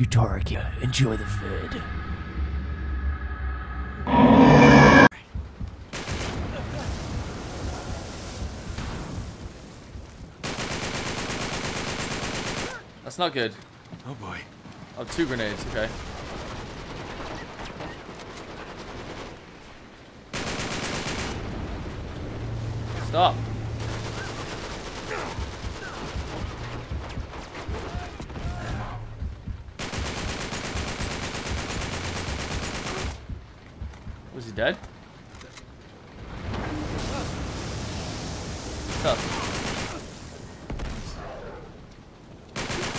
Eutorica, enjoy the food. That's not good. Oh boy. Oh, two grenades, okay. Stop. He dead? What's up?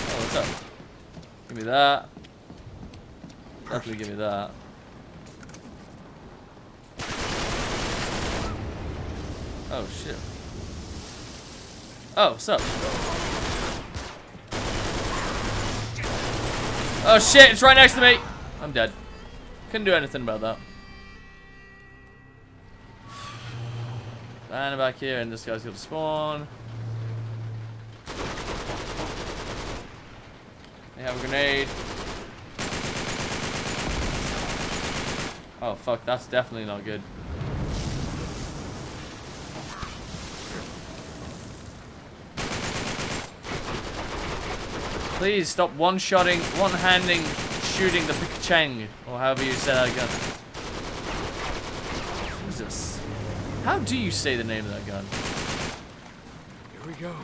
Oh, what's up? Give me that. Definitely give me that. Oh shit. Oh, what's up? Oh shit, it's right next to me! I'm dead. Couldn't do anything about that. And back here, and this guy's gonna spawn. They have a grenade. Oh fuck, that's definitely not good. Please stop one-shotting, one-handing, shooting the Pikachang, or however you say that gun. How do you say the name of that gun? Here we go.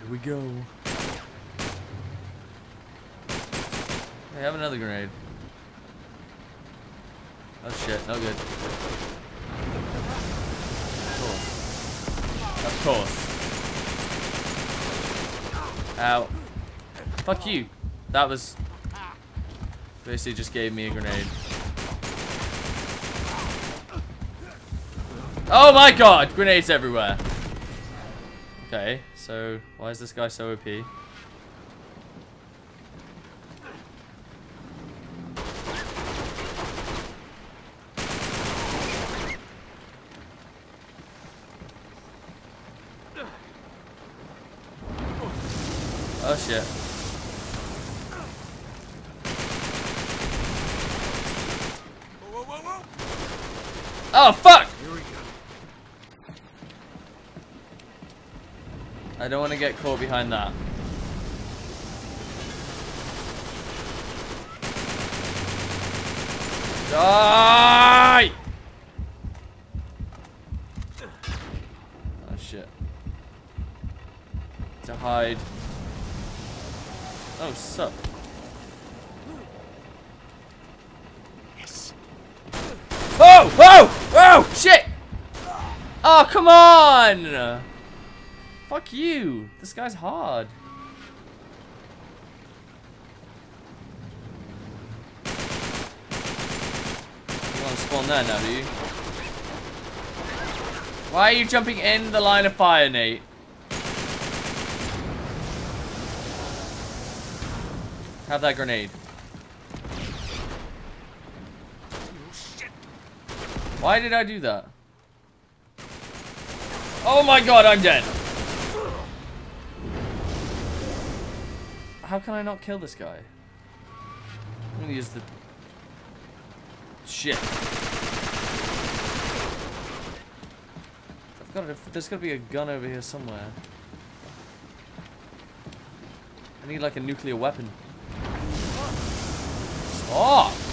Here we go. I have another grenade. Oh shit, no good. Of course. Of course. Ow. Fuck you. That was... Basically just gave me a grenade. Oh my god! Grenades everywhere. Okay, so why is this guy so OP? Oh shit. Oh fuck! Here we go. I don't want to get caught behind that. Die! Oh shit. To hide. Oh, sup. Yes. Whoa! Whoa! Whoa! Shit! Oh, come on! Fuck you. This guy's hard. You want to spawn there now, do you? Why are you jumping in the line of fire, Nate? Have that grenade. Why did I do that? Oh my god, I'm dead. How can I not kill this guy? I'm gonna use the... Shit. I've got to, there's gotta be a gun over here somewhere. I need like a nuclear weapon. Stop!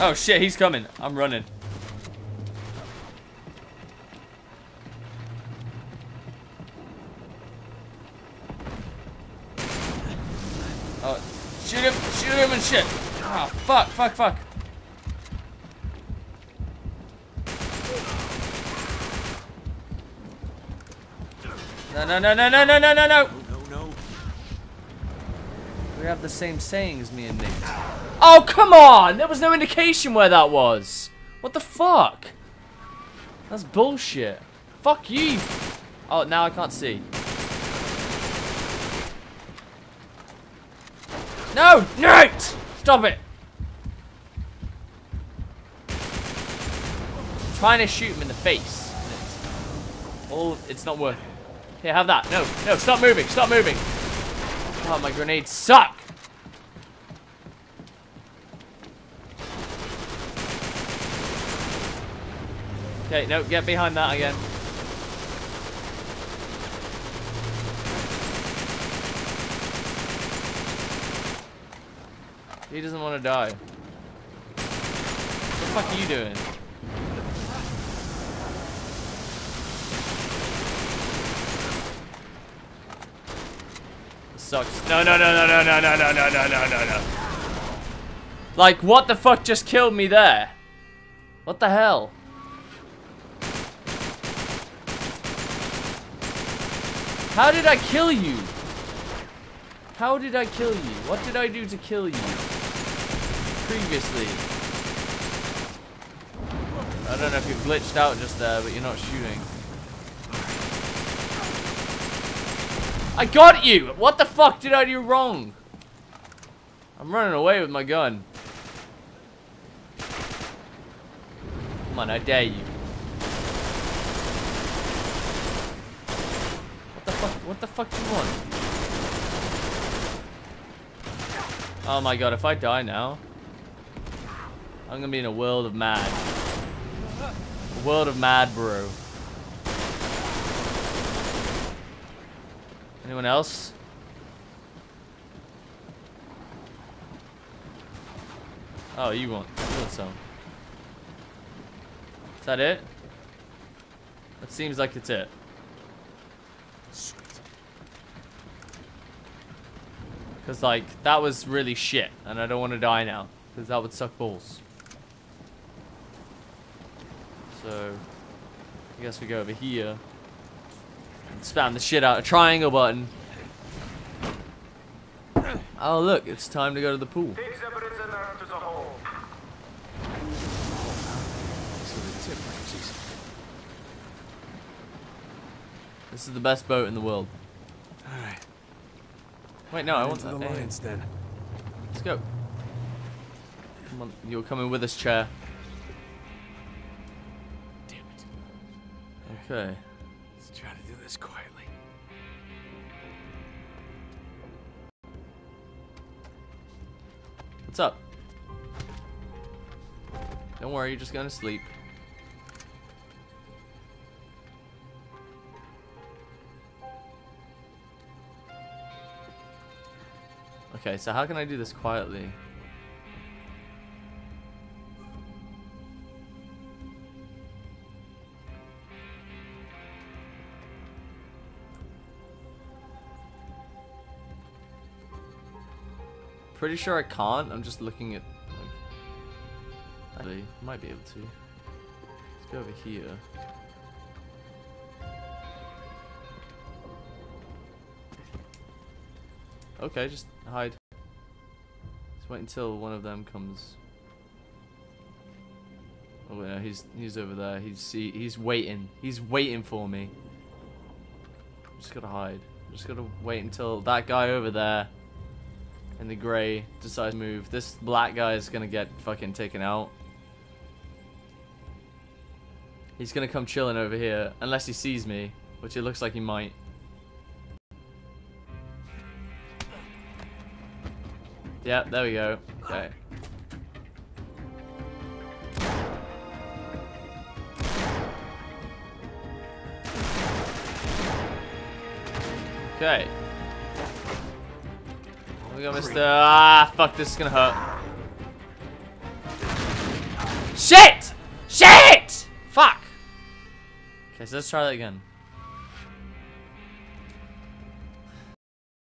Oh shit, he's coming. I'm running. Oh, shoot him, shoot him and shit. Ah, fuck, fuck, fuck. No, no, no, no, no, no, no, no, no. We have the same sayings, me and Nate. Oh, come on! There was no indication where that was. What the fuck? That's bullshit. Fuck you. Oh, now I can't see. No! Nate! Stop it! I'm trying to shoot him in the face. It's all it's not working. Here, have that. No, no, stop moving, stop moving. Oh, my grenades suck. Okay, no, get behind that again. He doesn't want to die. What the fuck are you doing? Sucks. No, no, no, no, no, no, no, no, no, no, no, no, no. Like, what the fuck just killed me there? What the hell? How did I kill you? How did I kill you? What did I do to kill you? Previously. I don't know if you glitched out just there, but you're not shooting. I got you! What the fuck did I do wrong? I'm running away with my gun. Come on, I dare you. What the fuck? What the fuck do you want? Oh my god, if I die now, I'm gonna be in a world of mad. A world of mad, bro. Anyone else? Oh, you want, you want some. Is that it? That seems like it's it. Because, like, that was really shit. And I don't want to die now. Because that would suck balls. So, I guess we go over here. Spam the shit out of triangle button. Oh, look. It's time to go to the pool. Takes evidence and enters a hole. So the tip Ramses. This is the best boat in the world. All right. Wait, no, I want that. the lion's den. let's go. Come on. You're coming with us, chair. Damn it. Okay. What's up? Don't worry, you're just gonna sleep. Okay, so how can I do this quietly? Pretty sure I can't. I'm just looking at like actually might be able to. Let's go over here. Okay, just hide. Just wait until one of them comes. Oh yeah, he's he's over there. He's he, he's waiting. He's waiting for me. Just gotta hide. Just gotta wait until that guy over there in the gray decides to move. This black guy is gonna get fucking taken out. He's gonna come chilling over here unless he sees me, which it looks like he might. Yeah, there we go. Okay. Okay. We got Mr. Ah, fuck, this is gonna hurt. Shit! Shit! Fuck! Okay, so let's try that again.